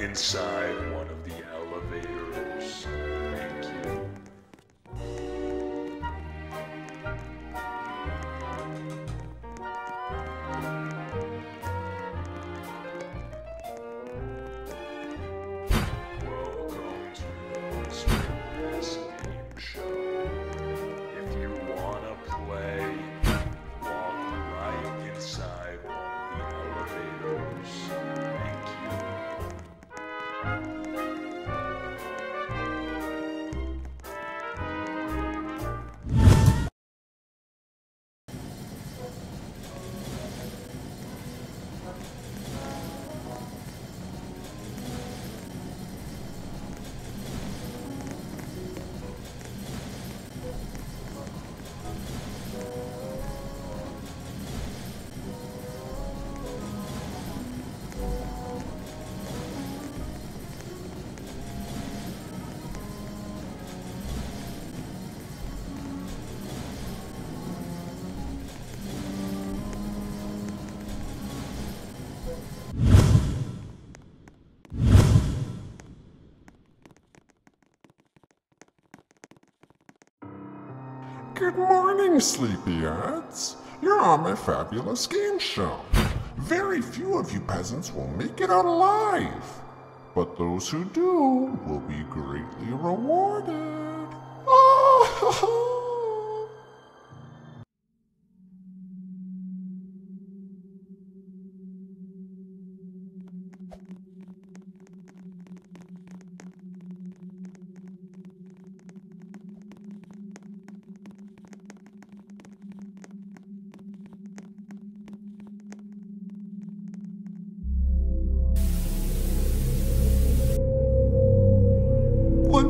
inside one of the elevators. Good morning, sleepyheads. You're on my fabulous game show. Very few of you peasants will make it out alive, but those who do will be greatly rewarded. Ah,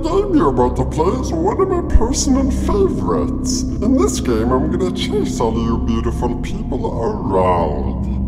The game you're about play is one of my personal favorites. In this game, I'm gonna chase all you beautiful people around.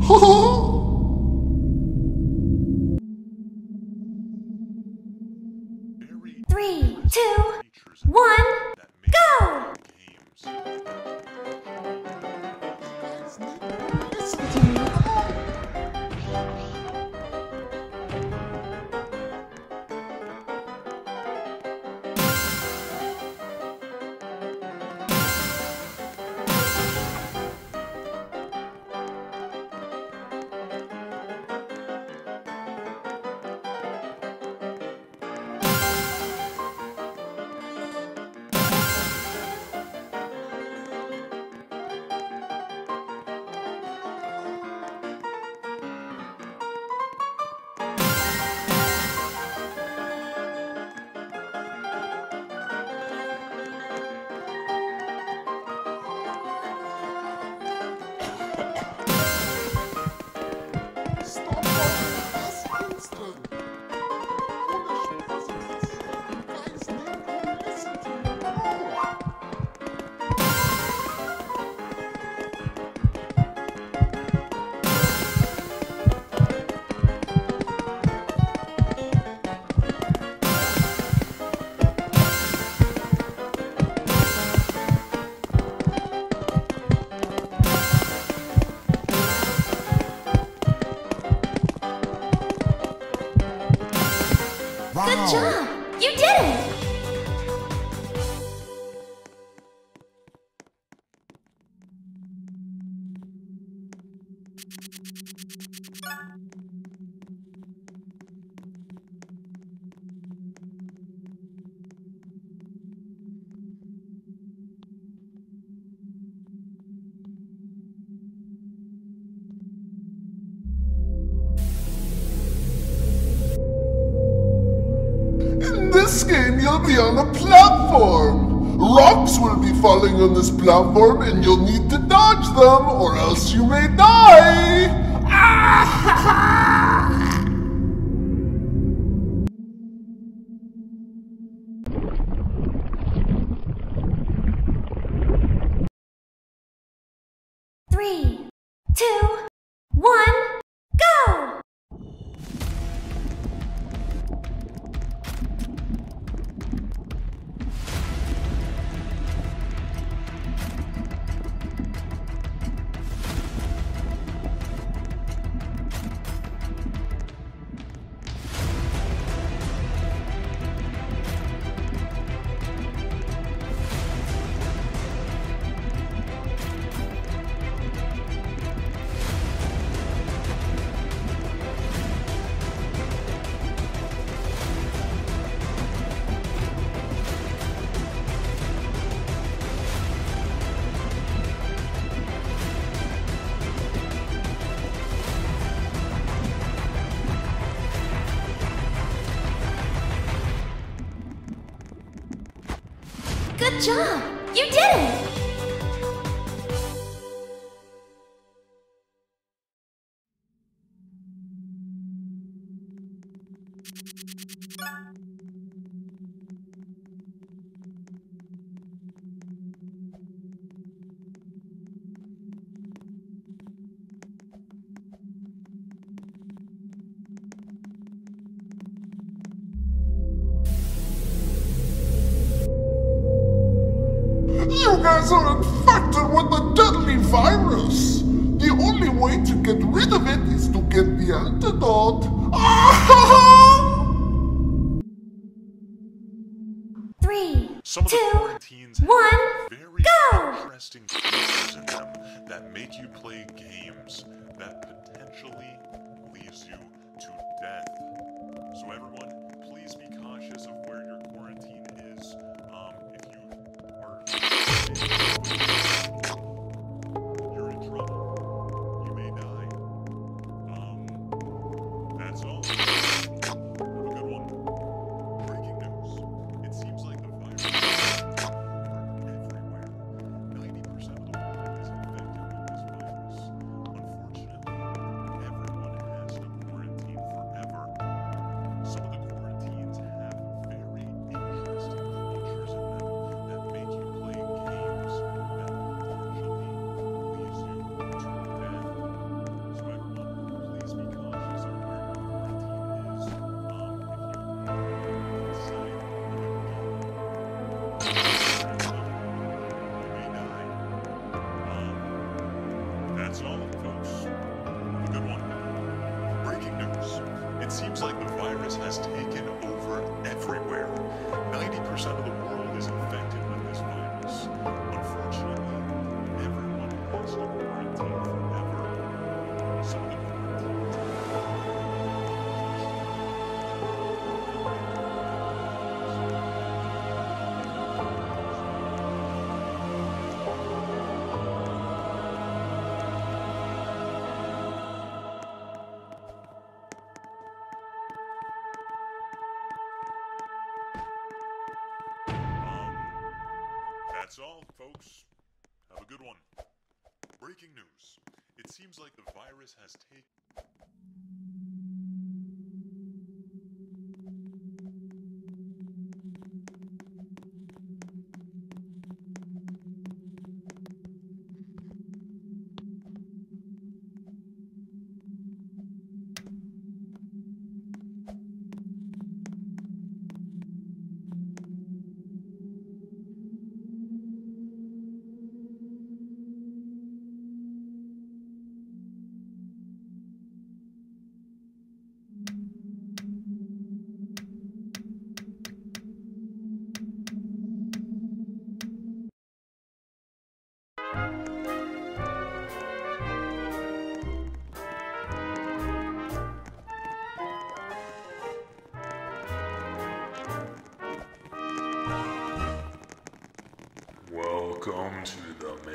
This game, you'll be on a platform. Rocks will be falling on this platform, and you'll need to dodge them, or else you may die. Ah! Three, two, one, go! Good job! You did it! Are infected with the deadly virus. The only way to get rid of it is to get the antidote. Three, Some two, quarantines one, very go! interesting features in them that make you play games that potentially leads you to death. ピッ! Seems like the virus has taken that's all, folks. Have a good one. Breaking news. It seems like the virus has taken.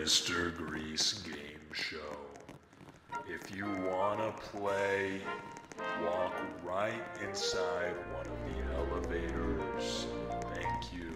Mr. Grease Game Show. If you wanna play, walk right inside one of the elevators. Thank you.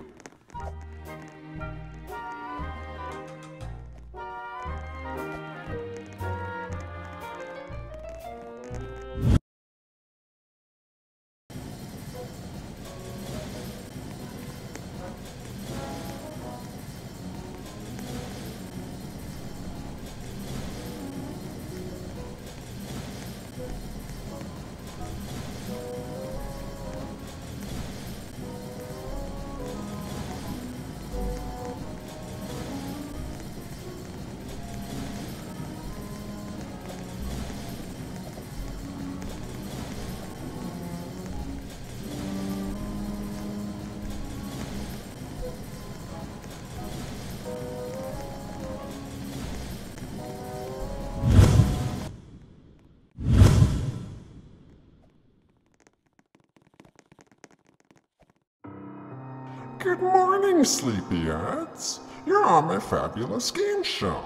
Good morning, sleepyheads. You're on my fabulous game show.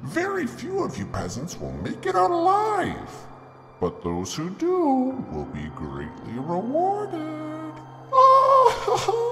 Very few of you peasants will make it out alive, but those who do will be greatly rewarded. Ah,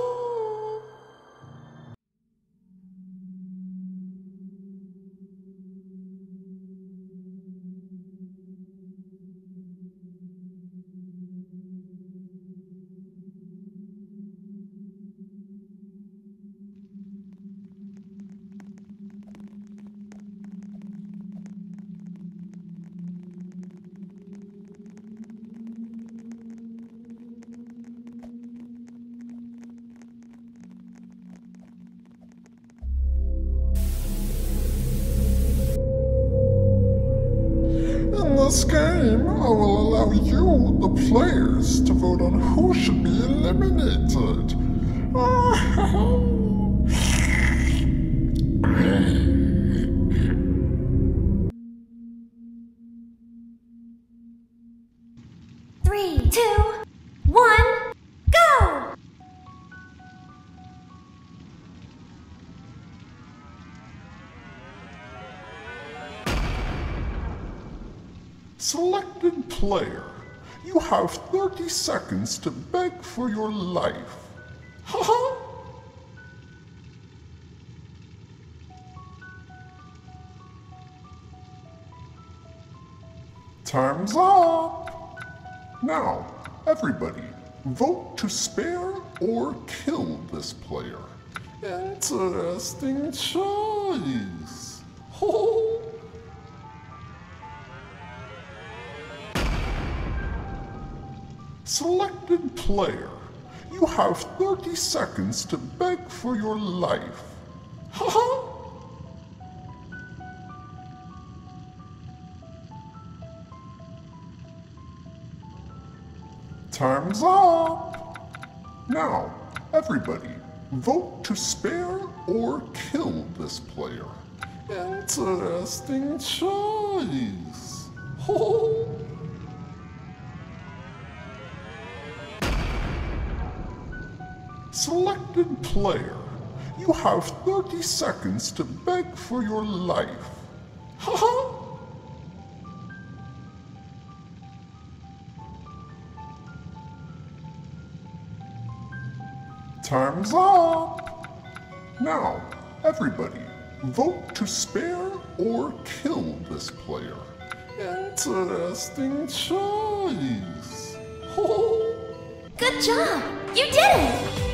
this game, I will allow you, the players, to vote on who should be eliminated. Three, two, Selected player, you have 30 seconds to beg for your life. Haha! Time's up! Now, everybody, vote to spare or kill this player. Interesting choice. Selected player, you have 30 seconds to beg for your life. Haha! Time's up! Now, everybody, vote to spare or kill this player. Interesting choice. Selected player, you have 30 seconds to beg for your life. Haha! Time's up! Now, everybody, vote to spare or kill this player. Interesting choice. Ho Good job! You did it!